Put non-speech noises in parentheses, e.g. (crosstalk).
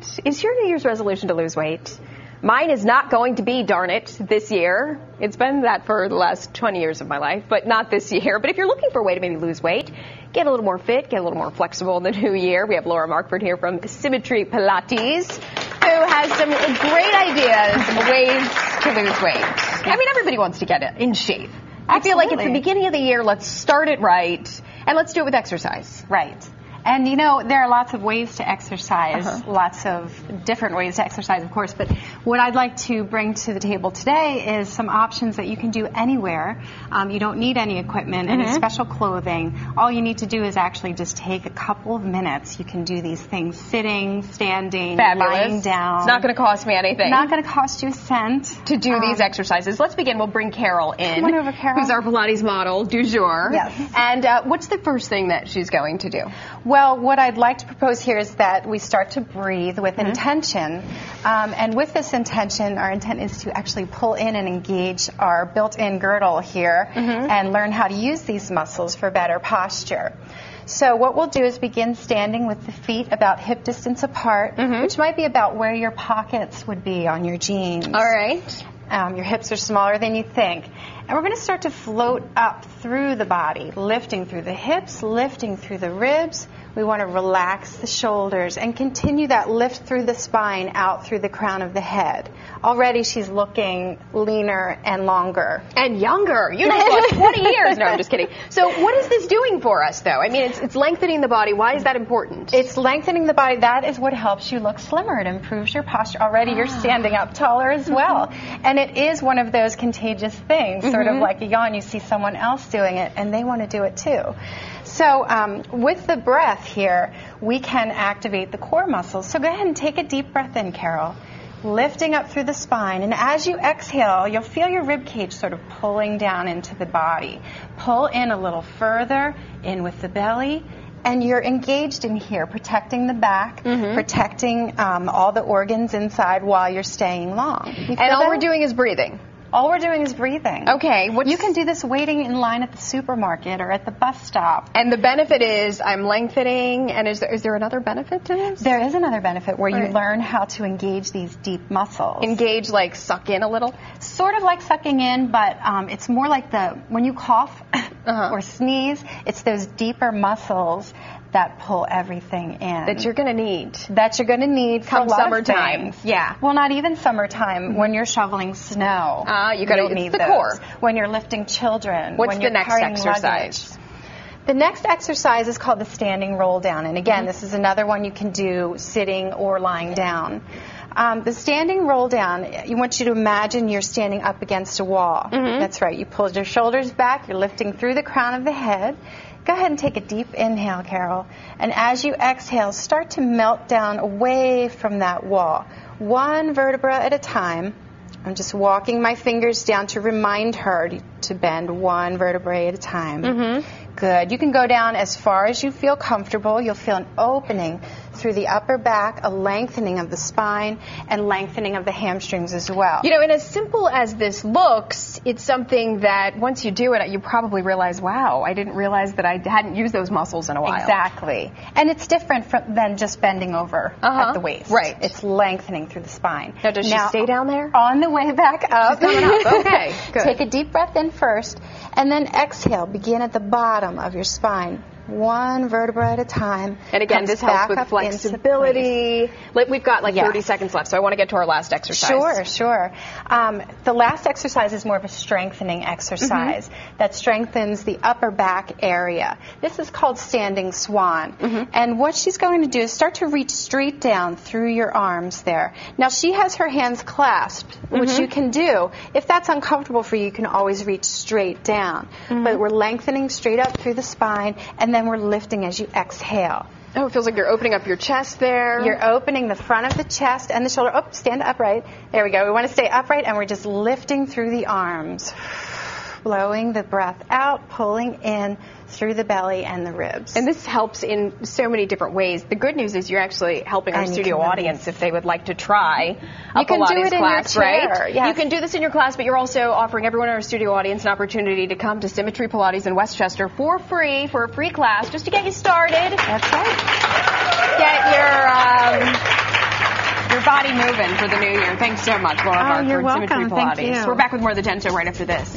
What is your New Year's resolution to lose weight? Mine is not going to be, darn it, this year. It's been that for the last 20 years of my life, but not this (laughs) year. But if you're looking for a way to maybe lose weight, get a little more fit, get a little more flexible in the (laughs) new year, we have Laura Markford here from Symmetry Pilates, who has some great ideas of ways to lose weight. I mean, everybody wants to get it in shape. Absolutely. I feel like it's the beginning of the year, let's start it right, and let's do it with exercise. Right. And you know, there are lots of ways to exercise, Uh-huh. lots of different ways to exercise, of course. But what I'd like to bring to the table today is some options that you can do anywhere. Um, you don't need any equipment, any Mm-hmm. special clothing. All you need to do is actually just take a couple of minutes. You can do these things sitting, standing, Fabulous. lying down. It's not going to cost me anything. Not going to cost you a cent to do Um, these exercises. Let's begin. We'll bring Carol in. Come over, Carol. Who's our Pilates model du jour. Yes. And uh, what's the first thing that she's going to do? Well, what I'd like to propose here is that we start to breathe with Mm-hmm. intention. Um, and with this intention, our intent is to actually pull in and engage our built in girdle here Mm-hmm. and learn how to use these muscles for better posture. So, what we'll do is begin standing with the feet about hip distance apart, Mm-hmm. which might be about where your pockets would be on your jeans. All right. Um, your hips are smaller than you think. And we're going to start to float up through the body, lifting through the hips, lifting through the ribs. We want to relax the shoulders and continue that lift through the spine out through the crown of the head. Already she's looking leaner and longer. And younger. You just lost (laughs) 20 years. No, I'm just kidding. So, what is this doing for us, though? I mean, it's, it's lengthening the body. Why is that important? It's lengthening the body. That is what helps you look slimmer. It improves your posture. Already you're ah. standing up taller as well. Mm-hmm. And it is one of those contagious things, sort of mm-hmm. like a yawn. You see someone else doing it and they want to do it too. So um, with the breath here, we can activate the core muscles. So go ahead and take a deep breath in, Carol. Lifting up through the spine, and as you exhale, you'll feel your rib cage sort of pulling down into the body. Pull in a little further, in with the belly, and you're engaged in here, protecting the back, protecting um, all the organs inside while you're staying long. You and all that? we're doing is breathing. All we're doing is breathing. Okay. You can do this waiting in line at the supermarket or at the bus stop. And the benefit is I'm lengthening. And is there, is there another benefit to this? There is another benefit where you learn how to engage these deep muscles. Engage, like suck in a little. sort of like sucking in, but um, it's more like the when you cough Uh-huh. or sneeze, it's those deeper muscles that pull everything in. That you're going to need. that you're going to need Come summertime. Yeah. Well, not even summertime. When you're shoveling snow, Ah, you gotta- need the those. core. When you're lifting children. What's when the you're next carrying exercise? luggage. The next exercise is called the standing roll down. And Mm-hmm. again, this is another one you can do sitting or lying down. Um, the standing roll down, you want you to imagine you're standing up against a wall. Mm-hmm. That's right. You pulled your shoulders back, you're lifting through the crown of the head. Go ahead and take a deep inhale, Carol. And as you exhale, start to melt down away from that wall, one vertebra at a time. I'm just walking my fingers down to remind her to, to bend one vertebrae at a time. Mm-hmm. Good. You can go down as far as you feel comfortable. You'll feel an opening through the upper back, a lengthening of the spine, and lengthening of the hamstrings as well. You know, and as simple as this looks, it's something that once you do it, you probably realize, wow, I didn't realize that I hadn't used those muscles in a while. Exactly. And it's different from, than just bending over Uh-huh. at the waist. Right. It's lengthening through the spine. Now, does she stay down there? On the way back up. coming up. (laughs) Okay, good. Take a deep breath in first, and then exhale. Begin at the bottom of your spine. One vertebra at a time. And again, this helps back with flexibility. We've got like Yes. 30 seconds left, so I want to get to our last exercise. Sure, sure. Um, the last exercise is more of a strengthening exercise Mm-hmm. that strengthens the upper back area. This is called standing swan. Mm-hmm. And what she's going to do is start to reach straight down through your arms there. Now, she has her hands clasped, which Mm-hmm. you can do. If that's uncomfortable for you, you can always reach straight down. Mm-hmm. But we're lengthening straight up through the spine, and then we're lifting as you exhale. Oh, it feels like you're opening up your chest there. You're opening the front of the chest and the shoulder. Oh, stand upright. There we go. We want to stay upright and we're just lifting through the arms. Blowing the breath out, pulling in through the belly and the ribs. And this helps in so many different ways. The good news is you're actually helping our And studio audience if they would like to try a You can do it in your class, chair, right? yes. You can do this in your class, but you're also offering everyone in our studio audience an opportunity to come to Symmetry Pilates in West Chester for free for a free class just to get you started. That's right. Get your um, body moving for the new year. Thanks so much, Laura Oh, Barker you're and Symmetry Pilates. you. We're back with more of the 10 show right after this.